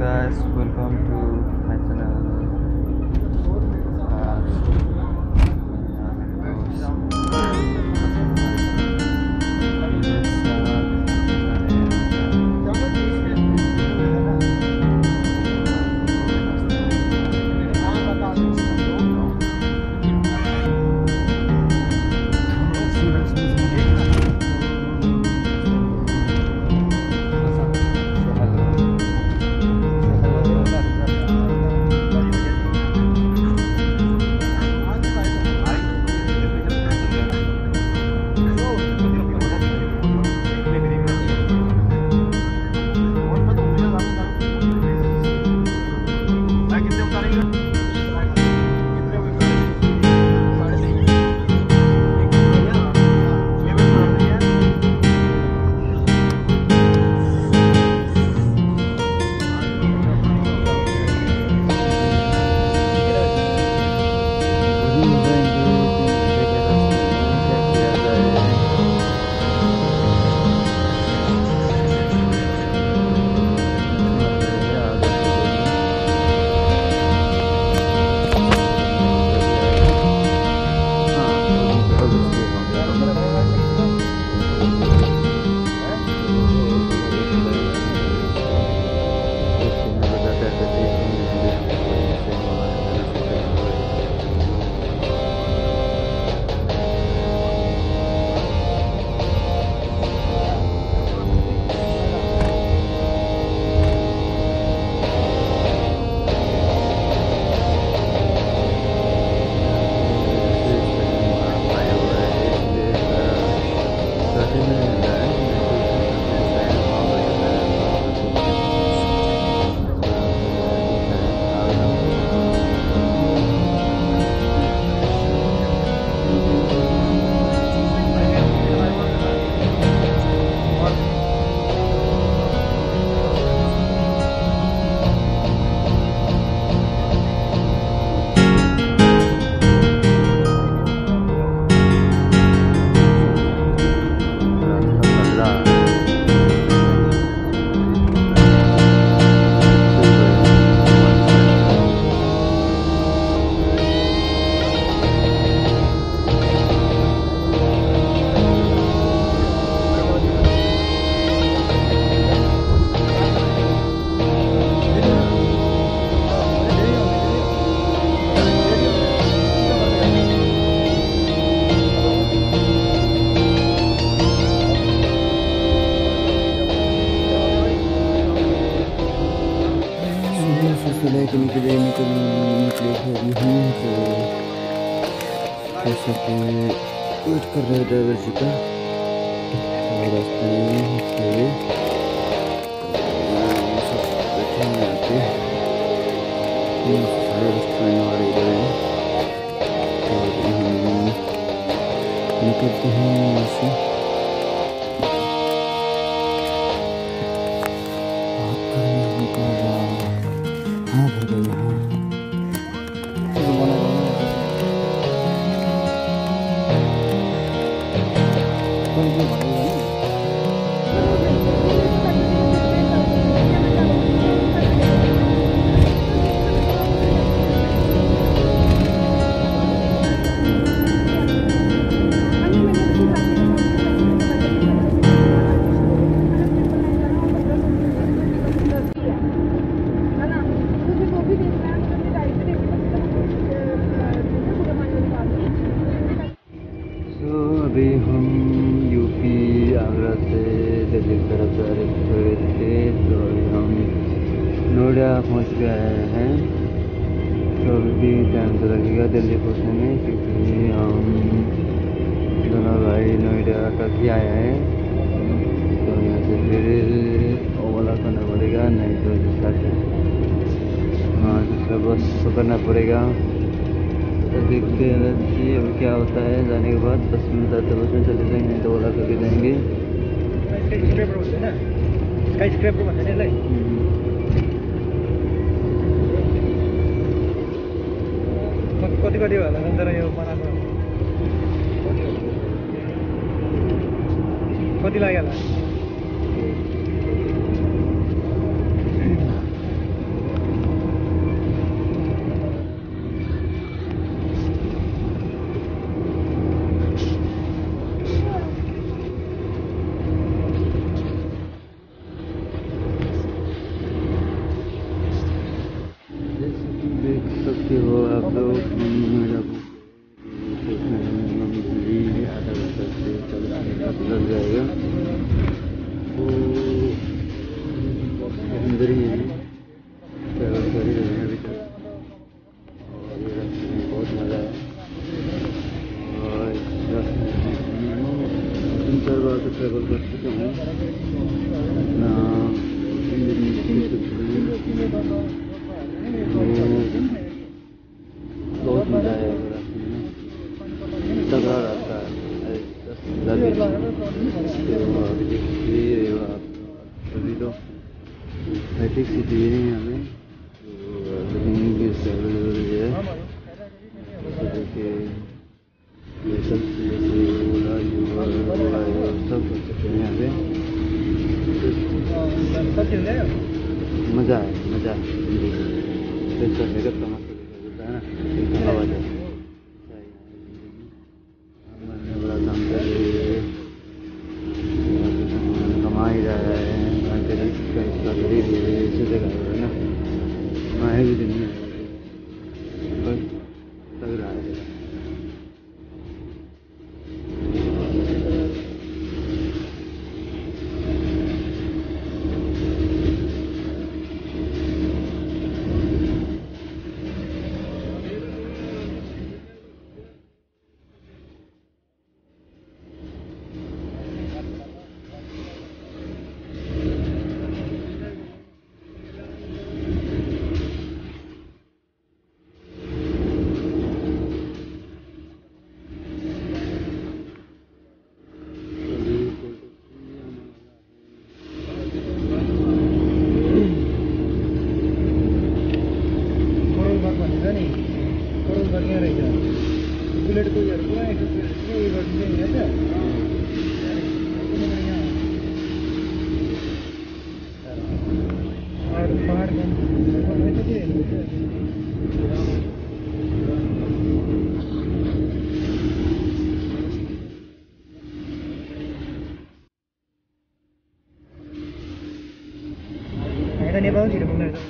guys, welcome to my channel. तो कैसे wait कर रहे ड्राइवर जी का तो रास्ते में थे सब बैठे हैं यहाँ पे तीन सौ साढ़े रास्ते में आ रही है और हम निकलते हैं यहाँ से हाँ भर गई हाँ भी टाइम तो लगेगा दिल्ली पहुँचने में क्योंकि हम दोनों भाई नोएडा तक ही आए हैं। तो यहाँ से फिर ओला करना पड़ेगा, नहीं तो दूसरा हाँ दूसरा बस पकड़ना पड़ेगा। तो देखते हैं कि अब क्या होता है। जाने के बाद बस में आते बस में चले जाएँगे नहीं तो ओला करके जाएँगे। कति कति होला? तर यो बनाएको। कति लाग्यो होला? મજા આવે મજા જગત તમારે 对弟，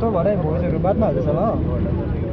तो भर भरे भोजहरू में हाँ ल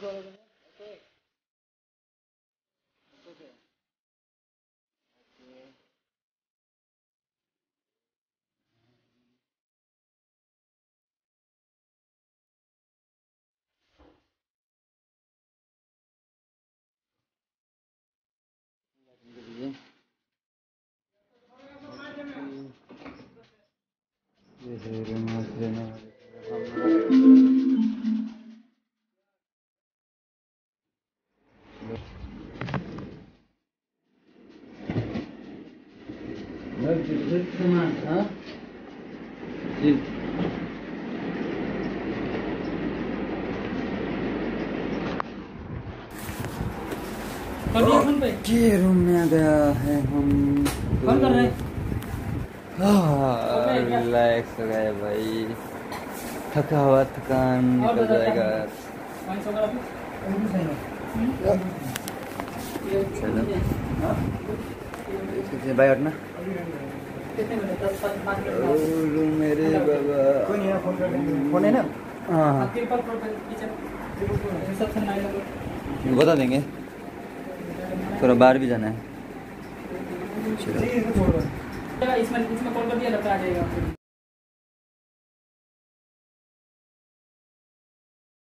going to go to the सामान हाँ जी कर दिया फ़ोन पे के रूम में आ गया है हम कौन कर रहा है? रिलैक्स हो गए भाई। थका हुआ थकान निकल जाएगा। चलो। कितने भाई हटना मेरे बाबा है फ़ोन है ना? हाँ हाँ। नंबर बता देंगे। थोड़ा बाहर भी जाना है। चलो इसमें इसमें कॉल कर दिया लगता आ जाएगा।